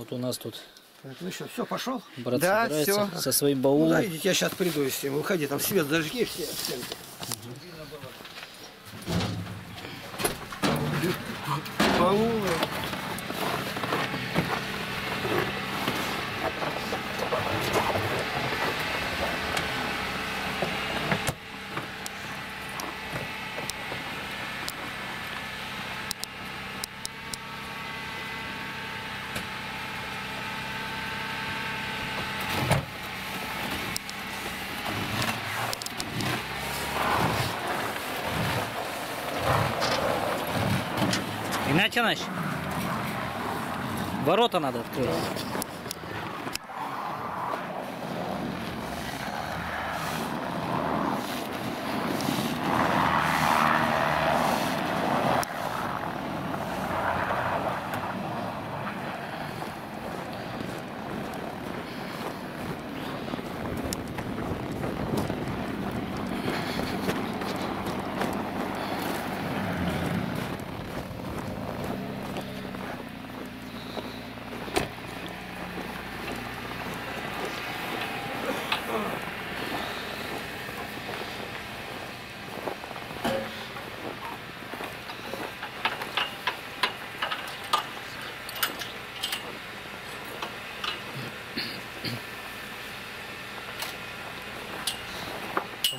Вот у нас тут Ну что, все, пошел? брат Да, собирается всё. со своим Ну, баулом. да, идите, я сейчас приду с ним. Выходи, там свет зажги все стенки. Баулы. Игнатьевич, ворота надо открыть.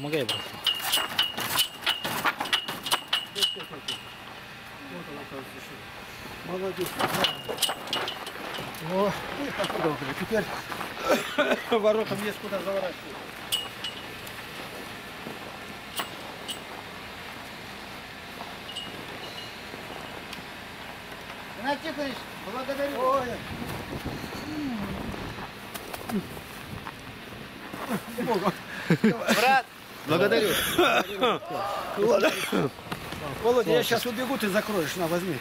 Помогай, брат. Молодец. О, ну и как удобно. Теперь воротам есть куда заворачивать. Игнат Тихонович, благодарю. Ой, Брат, благодарю. Володя, Володя, я сейчас убегу, ты закроешь. На, возьми.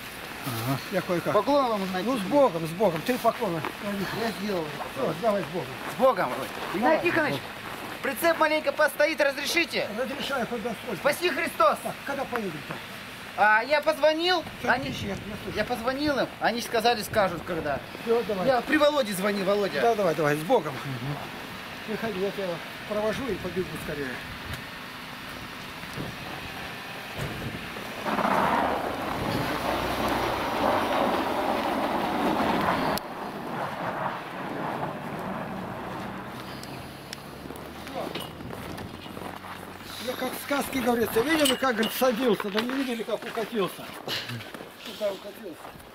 Я кое-как. Поклон вам, Игнат Ну, с. Богом, с Богом. Три поклона. Я сделал. Все, давай с Богом. С Богом. Игнат Тихонович, прицеп маленько постоит, разрешите? Разрешаю, когда сколько. Спаси Христос. Так, когда поедем-то? А, я позвонил, Они... они, Я, я позвонил им, они сказали, скажут, когда. Все, давай. Я при Володе звонил, Володя. Да, давай, давай, с Богом. Выходи, я тебя провожу и побегу скорее. Я как в говорится, видели, как садился, да не видели, как укатился. Куда укатился?